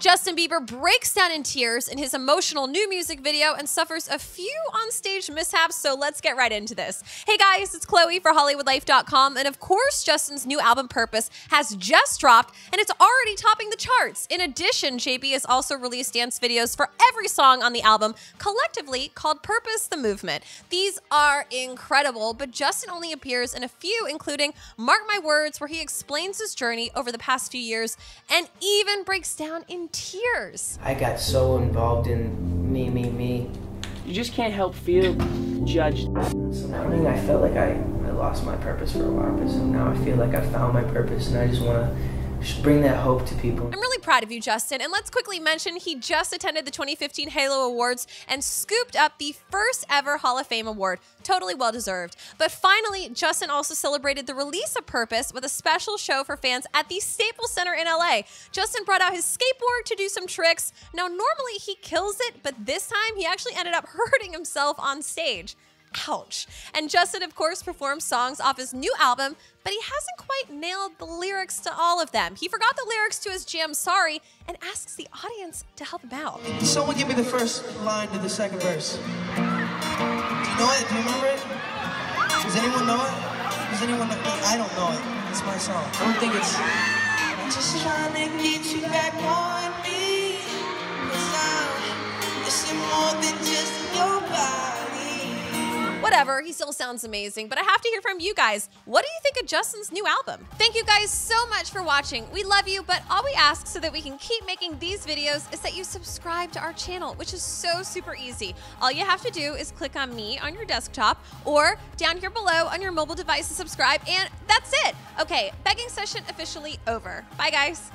Justin Bieber breaks down in tears in his emotional new music video and suffers a few onstage mishaps, so let's get right into this. Hey guys, it's Chloe for HollywoodLife.com, and of course, Justin's new album Purpose has just dropped and it's already topping the charts. In addition, JB has also released dance videos for every song on the album, collectively called Purpose the Movement. These are incredible, but Justin only appears in a few, including Mark My Words, where he explains his journey over the past few years and even breaks down in tears. I got so involved in me, me, me. You just can't help feel judged. So morning I felt like I, I lost my purpose for a while, but so now I feel like I found my purpose and I just want to bring that hope to people. I'm really proud of you, Justin. And let's quickly mention he just attended the 2015 Halo Awards and scooped up the first ever Hall of Fame award. Totally well deserved. But finally, Justin also celebrated the release of Purpose with a special show for fans at the Staples Center in LA. Justin brought out his skateboard to do some tricks. Now, normally he kills it, but this time he actually ended up hurting himself on stage. Ouch. And Justin, of course, performs songs off his new album, but he hasn't quite nailed the lyrics to all of them. He forgot the lyrics to his jam Sorry and asks the audience to help him out. Someone give me the first line to the second verse. Do you know it? Do you remember it? Does anyone know it? Does anyone know it? I don't know it. It's my song. I don't think it's... I'm just trying to get you back on me. Cause I'm missing more than. Whatever, he still sounds amazing, but I have to hear from you guys. What do you think of Justin's new album? Thank you guys so much for watching. We love you, but all we ask so that we can keep making these videos is that you subscribe to our channel, which is so super easy. All you have to do is click on me on your desktop or down here below on your mobile device to subscribe, and that's it. Okay, begging session officially over. Bye, guys.